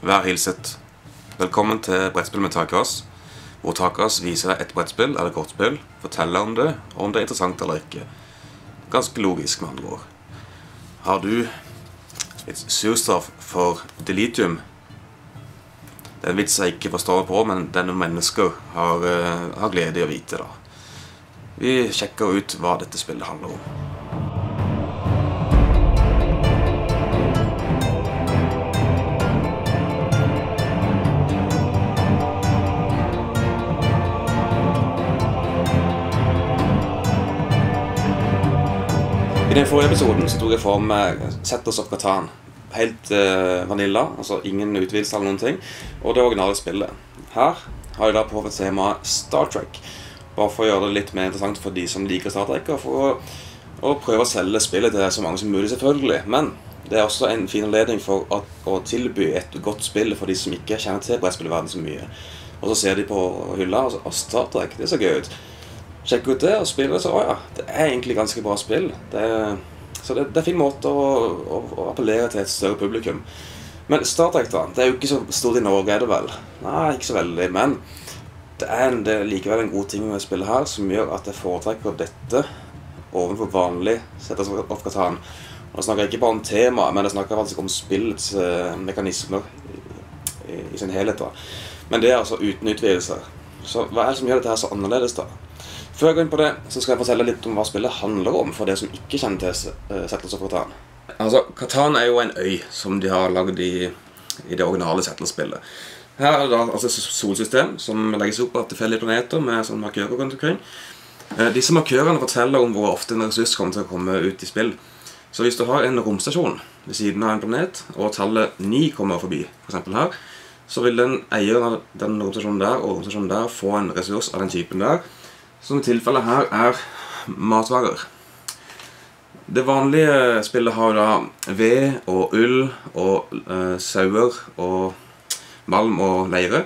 Vær hilset. Velkommen til Brettspill med Takas, hvor Takas viser deg et brettspill eller kortspill, forteller om det, og om det er interessant eller ikke. Ganske logisk, med andre ord. Har du et surstoff for delitium? Det er en vits jeg ikke forstår på, men denne mennesker har, eh, har glede i å vite. da. Vi sjekker ut hva dette spillet handler om. Forrige episoden så tok jeg for meg Setters of Catan. Helt uh, vanilla, altså ingen utvidelse eller noen ting. Og det originale spillet. Her har jeg da på temaet Star Trek. Bare for å gjøre det litt mer interessant for de som liker Star Trek, og for å, å prøve å selge spillet til så mange som mulig, selvfølgelig. Men det er også en fin anledning for å, å tilby et godt spill for de som ikke kjenner til brettspillverdenen så mye. Og så ser de på hylla, og, så, og Star Trek, det ser gøy ut sjekke ut det og spille det, så å ja, det er egentlig ganske bra spill. Det er, så det, det, er en fin måte å, å, å, appellere til et større publikum. Men Star Trek da, det er jo ikke så stort i Norge, er det vel? Nei, ikke så veldig. Men det er, en, det er likevel en god ting med spillet her som gjør at jeg foretrekker dette overfor vanlig Setters of Katan. Nå snakker jeg ikke bare om temaet, men jeg snakker faktisk om spillets eh, mekanismer i, i, sin helhet. da. Men det er altså uten utvidelser. Så hva er det som gjør dette her så annerledes, da? Før jeg går inn på det, så skal jeg fortelle litt om hva spillet handler om, for det som ikke kjenner til uh, Settlers of Catan. Altså, Catan er jo en øy som de har lagd i, i det originale Settlers-spillet. Her er det da altså solsystem som legges opp av tilfeldige planeter med sånne markører rundt omkring. Uh, disse markørene forteller om hvor ofte en ressurs kommer til å komme ut i spill. Så hvis du har en romstasjon ved siden av en planet, og tallet 9 kommer forbi, f.eks. For her, så vil den eieren av den romstasjonen der og romstasjonen der få en ressurs av den typen der som i tilfellet her er matvarer. Det vanlige spillet har da ved og ull og uh, sauer og malm og leire.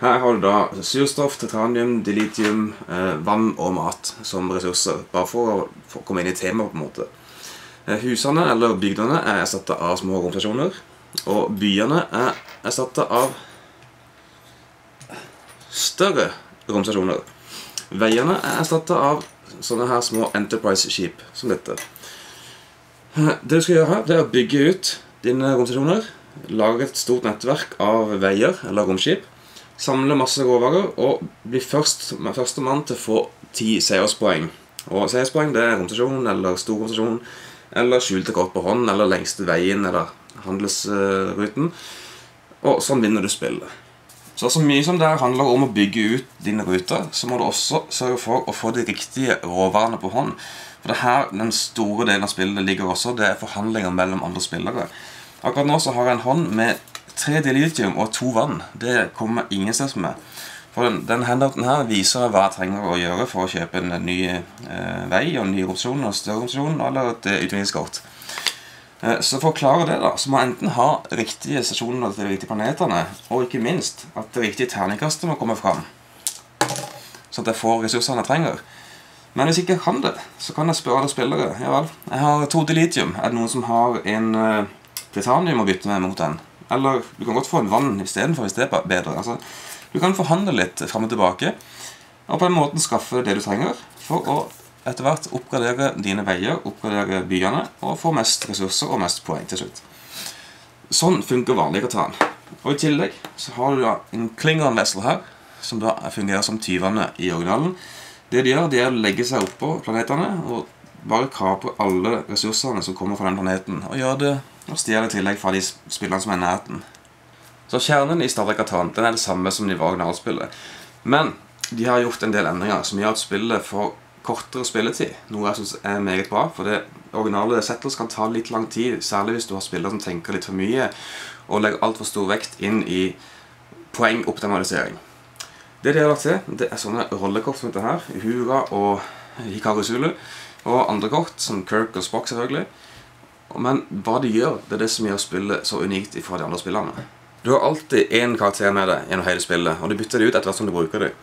Her har du da surstoff, titanium, dilitium, uh, vann og mat som ressurser. Bare for å, for komme inn i temaet, på en måte. Uh, husene, eller bygdene, er erstatta av små romstasjoner. Og byene er erstatta av større romstasjoner. Veiene er erstatta av sånne her små Enterprise-skip som dette. Det du skal gjøre her, det er å bygge ut dine romstasjoner. Lage et stort nettverk av veier eller romskip. Samle masse råvarer og bli først, førstemann til å få ti seierspoeng. Og seierspoeng det er romstasjon eller stor romstasjon eller skjulte kort på hånd eller lengste veien eller handelsruten. Og sånn vinner du spillet. Så så mye som det handler om å bygge ut dine ruter, så må du også sørge for å få de riktige råvarene på hånd. For det her den store delen av spillet ligger også, det er forhandlinger mellom andre spillere. Akkurat nå så har jeg en hånd med tre dilitium og to vann. Det kommer ingen sted med. For den, den handouten her viser hva jeg trenger å gjøre for å kjøpe en ny eh, vei og en ny opsjon og større opsjon eller et utviklingskort. Eh, så for å klare det da, så må jeg enten ha riktige stasjoner til de riktige planetene, og ikke minst at det riktige terningkastet må komme fram. Sånn at jeg får ressursene jeg trenger. Men hvis ikke jeg kan det, så kan jeg spørre alle spillere. Ja vel, jeg har to dilitium. Er det noen som har en uh, titanium å bytte med mot den? Eller du kan godt få en vann istedenfor hvis det er bedre. Altså, du kan forhandle litt fram og tilbake, og på den måten skaffe det du trenger for å etter hvert oppgradere dine veier, oppgradere byene, og få mest ressurser og mest poeng til slutt. Sånn funker vanlig Katan. Og I tillegg så har du da en Klingon Vessel her, som da fungerer som tyvene i originalen. Det de gjør, det er å legge seg oppå planetene og bare kapre alle ressursene som kommer fra den planeten, og gjøre det og stjele i tillegg fra de spillene som er i nærheten. Så kjernen i Star Trek Katan den er det samme som i originalspillet. Men de har gjort en del endringer som gjør at spillet får kortere spilletid, noe jeg syns er meget bra. For det originale Settlers kan ta litt lang tid, særlig hvis du har spillere som tenker litt for mye og legger altfor stor vekt inn i poengoptimalisering. Det de har lagt til, det er sånne rollekort som dette her, Hura og Hikaru Zulu, og andre kort, som Kirk og Spock, selvfølgelig. Men hva de gjør, det er det som gjør spillet så unikt fra de andre spillerne. Du har alltid én karakter med deg gjennom hele spillet, og du bytter det ut etter hvert som du bruker dem.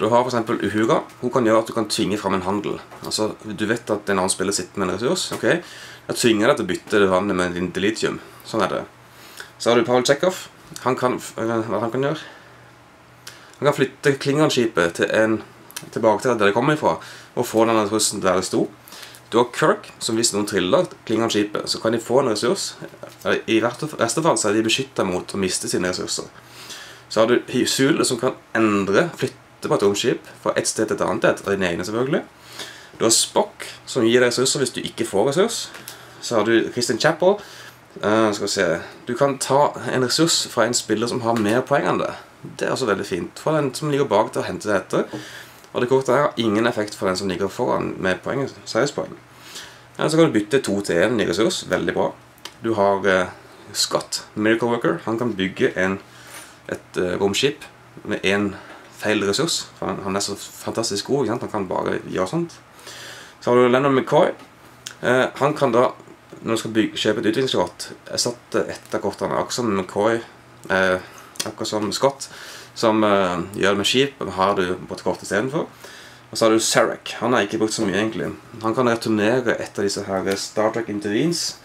Du har f.eks. Uhura. Hun kan gjøre at du kan tvinge fram en handel. Altså, Du vet at en annen spiller sitter med en ressurs. ok? Jeg tvinger deg til å bytte det vannet med din delitium. Sånn er det. Så har du Paul Tsjekhov. han kan, hva han kan gjøre Han kan flytte Klingon-skipet til en, tilbake til der det kommer ifra, og få den ressursen der det sto. Du har Kirk, som hvis noen triller Klingon-skipet, så kan de få en ressurs. I verste fall så er de beskytta mot å miste sine ressurser. Så har du Hysule, som kan endre, flytte på et romskip fra et sted til et annet etter din egne, selvfølgelig. Du har Spock, som gir deg ressurser hvis du ikke får ressurs. Så har du Christian Chappell. Uh, skal vi se Du kan ta en ressurs fra en spiller som har mer poeng enn det. Det er også veldig fint. For den som ligger bak til å hente det etter. Og det kortet her har ingen effekt for den som ligger foran med poeng, seierspoeng. Eller så kan du bytte to til én i ressurs. Veldig bra. Du har uh, Scott, Miracle Worker. Han kan bygge en, et uh, romskip med én feil ressurs. For han, han, er så fantastisk god. Han kan bare gjøre sånt. Så har du Lennon McCoy. Eh, han kan da, når du skal bygge, kjøpe et utviklingskort, erstatte ett av kortene. Akkurat som McCoy akkurat som Scott, som eh, gjør det med skip. Har du på et kort istedenfor. Og så har du Sarek. Han har ikke brukt så mye, egentlig. Han kan returnere et av disse her Star Trek Intervenes.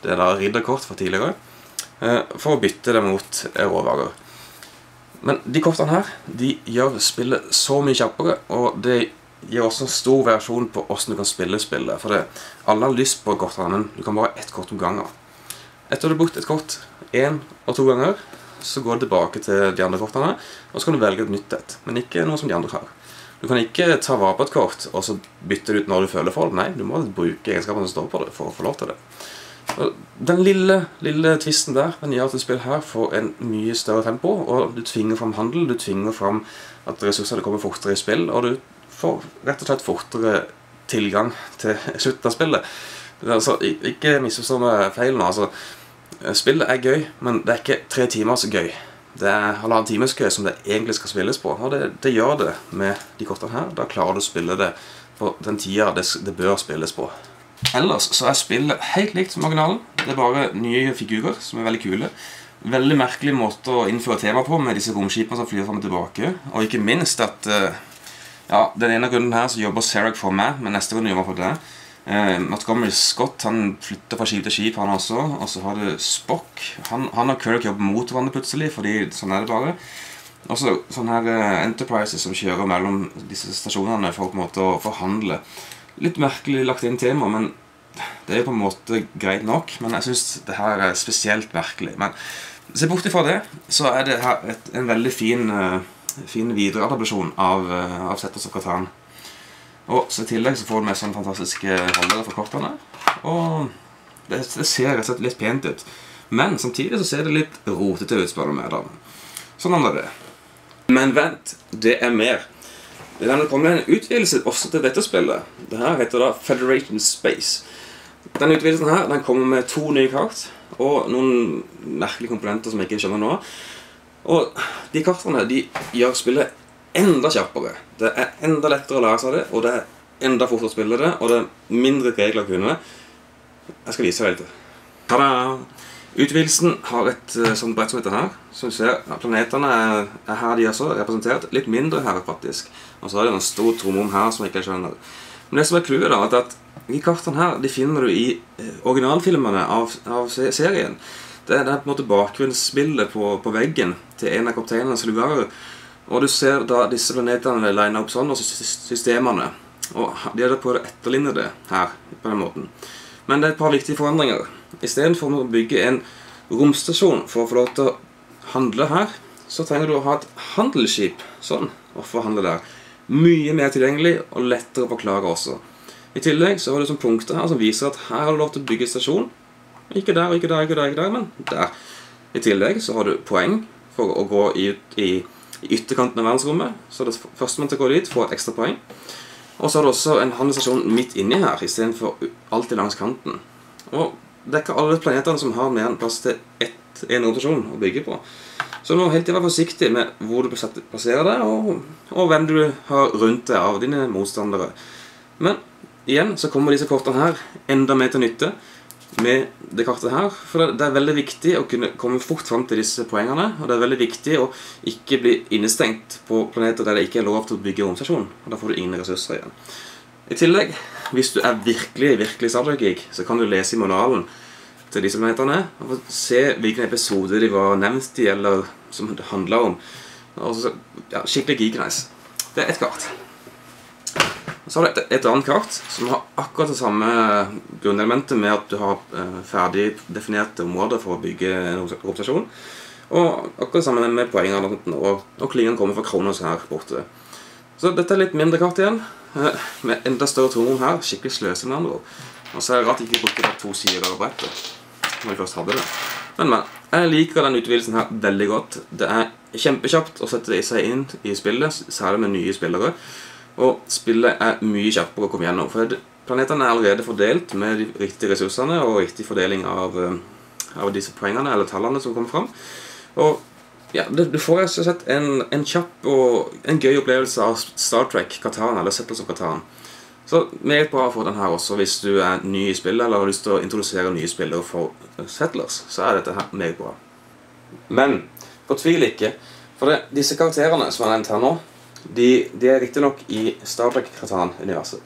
Det er da ridderkort fra tidligere. Uh, for å bytte det mot råvarer. Men de kortene her de gjør spillet så mye kjappere, og det gir også en stor versjon på hvordan du kan spille spillet. For alle har lyst på kortene, men du kan bare ha ett kort om gangen. Etter du har brukt et kort én og to ganger, så går du tilbake til de andre kortene, og så kan du velge et nytt et. Men ikke noe som de andre har. Du kan ikke ta vare på et kort og så bytte det ut når du føler for det. Nei, du må bruke egenskapene som står på det for å få lov til det. Og den lille, lille tvisten der den gjør at et spill her får en mye større tempo, og du tvinger fram handel, du tvinger fram at ressursene kommer fortere i spill, og du får rett og slett fortere tilgang til slutten av spillet. Altså, ikke misforstå meg feil nå. altså Eh, spillet er gøy, men det er ikke tre timers gøy. Det er halvannen times kø som det egentlig skal spilles på. Og det, det, gjør det med de kortene her. Da klarer du å spille det på den tida det, det, bør spilles på. Ellers så er spillet helt likt som originalen. Det er bare nye figurer som er veldig kule. Veldig merkelig måte å innføre tema på med disse romskipene som flyr fram og tilbake. Og ikke minst at eh, ja, den ene grunnen her så jobber Serek for meg, men neste grunn jobber for det. Eh, Montgomery Scott han flytter fra skip til skip, han også. Og så har du Spock. Han, han og Kirk jobber mot hverandre plutselig, fordi sånn er det bare. Og så sånne her uh, Enterprises som kjører mellom disse stasjonene for på en måte å forhandle. Litt merkelig lagt inn tema, men det er jo på en måte greit nok. Men jeg syns det her er spesielt merkelig. Men se bort ifra det, så er det her et, en veldig fin, uh, fin videreadaptasjon av, uh, av Catan. Og så I tillegg så får du med sånne fantastiske holdere for kortene. Og det, det, ser rett og slett litt pent ut. Men samtidig så ser det litt rotete ut, spør du meg. da. Sånn er det. Men vent, det er mer. Det er kommet en utvidelse også til dette spillet. Det her heter da Federation Space. Denne utvidelsen her, den kommer med to nye kart og noen merkelige komponenter som jeg ikke skjønner nå. Og de kartene de gjør spillet enda kjappere. Det er enda lettere å lære seg det, og det er enda fortere å spille det, og det er mindre regler å kunne. Jeg skal vise deg litt. Ta-da! Utvidelsen har et eh, sånt brett som heter her. Som du ser, Planetene er her de er også representert. Litt mindre her, faktisk. Og så er det en stor tromom her som jeg ikke skjønner. Men det som er clouet, er at de kartene her de finner du i originalfilmerne originalfilmene av, serien. Det er, på en måte bakgrunnsbildet på, veggen til en av kapteinene som lugarer. Og du ser da disse planetene line opp sånn, og systemene. Og de har prøvd å etterligne det her. på den måten. Men det er et par viktige forandringer. Istedenfor å bygge en romstasjon for å få lov til å handle her, så trenger du å ha et handelsskip sånn, og forhandle der. Mye mer tilgjengelig og lettere å forklare også. I tillegg så har du sånn punkter her som viser at her har du lov til å bygge stasjon. Ikke der, ikke der, ikke der, ikke der, men der. I tillegg så har du poeng for å gå i, i i ytterkanten av verdensrommet. Så det førstemann til å gå dit får et ekstra poeng. Og så har du også en handelsstasjon midt inni her istedenfor alltid langs kanten. Og er ikke alle planetene som har mer enn plass til ett, en rotasjon å bygge på. Så du må helt være forsiktig med hvor du plasserer deg, og, og, hvem du har rundt deg av dine motstandere. Men igjen så kommer disse kortene her enda mer til nytte med det kartet her. For det er veldig viktig å kunne komme fort fram til disse poengene. Og det er veldig viktig å ikke bli innestengt på planeter der det ikke er lov til å bygge romstasjon. Og da får du ingen ressurser igjen. I tillegg, hvis du er virkelig virkelig Star så kan du lese i manualen til disse planetene. Og få se hvilken episode de var nevnt i, eller som det handla om. Og så, ja, skikkelig geek nice. Det er ett kart. Så har du et, et annet kart som har akkurat det samme grunnelementet med at du har eh, ferdig definerte områder for å bygge en organisasjon. Og akkurat det samme med poengene og, og klingene kommer fra Kronos her borte. Så dette er litt mindre kart igjen. eh, Med enda større tomrom her. Skikkelig sløse med andre ord. Og så er det rart jeg ikke brukte to sider av brettet. Når vi først hadde det. Men, men. Jeg liker den utvidelsen her veldig godt. Det er kjempekjapt å sette seg inn i spillet, særlig med nye spillere. Og spillet er mye kjappere å komme gjennom. For planetene er allerede fordelt med de riktige ressursene og riktig fordeling av, eh, av disse poengene eller tallene som kommer fram. Og ja, du får rett og slett en, en kjapp og en gøy opplevelse av Star Trek Katan, eller Settlers of Katan. Så meget bra for den her også hvis du er ny i spillet eller har lyst til å introdusere nye spillere for Settlers. Så er dette her meget bra. Men fortvil ikke. For det, disse karakterene som er nevnt her nå, de, de er riktignok i Star Trek-kratan-universet.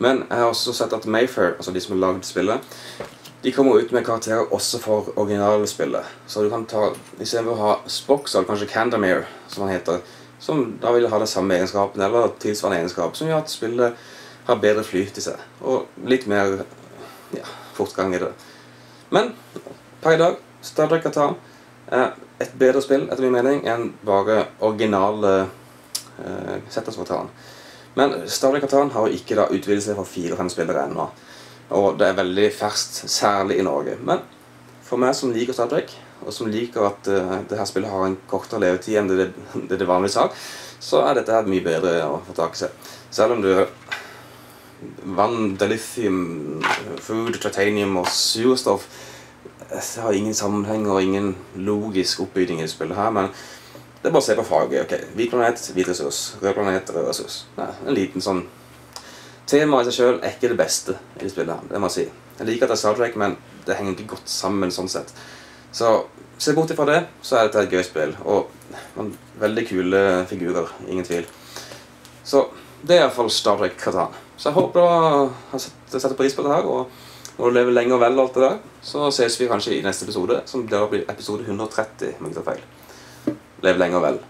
Men jeg har også sett at Mayfair, altså de som har lagd spillet, de kommer ut med karakterer også for originalspillet. Så du kan ta Istedenfor å ha Spock, så kanskje Candamere, som han heter. Som da vil ha den samme egenskapen, eller tilsvarende egenskap, som gjør at spillet har bedre flyt i seg. Og litt mer ja, fortgang i det. Men per i dag, Star Trek Katan er et bedre spill, etter min mening, enn bare originale uh, Setters Katan. Men Katan har jo ikke da utvidet seg for fire-fem spillere ennå. Og det er veldig ferskt, særlig i Norge. Men for meg som liker Stabæk, og som liker at uh, dette spillet har en kortere levetid enn det det, det vanligvis har, så er dette her mye bedre å få tak i seg. Selv om du Vann, delithium, food, titanium og surstoff Det har ingen sammenheng og ingen logisk oppbygging i spillet her, men det er bare å se på faget. ok, Hvit planet, hvit ressurs. Rød planet, rød ressurs. Nei, en liten sånn Temaet i seg sjøl er ikke det beste i det spillet. det må jeg si. Jeg liker at det er Star Trek, men det henger ikke godt sammen sånn sett. Så se bort ifra det, så er dette et gøy spill. Og man, veldig kule figurer, ingen tvil. Så det er iallfall Star Trek Katan. Så jeg håper du har setter pris på det her. Og når du lever lenge og vel, og alt det der, så ses vi kanskje i neste episode, som blir episode 130, om jeg ikke tar feil. Lev lenge og.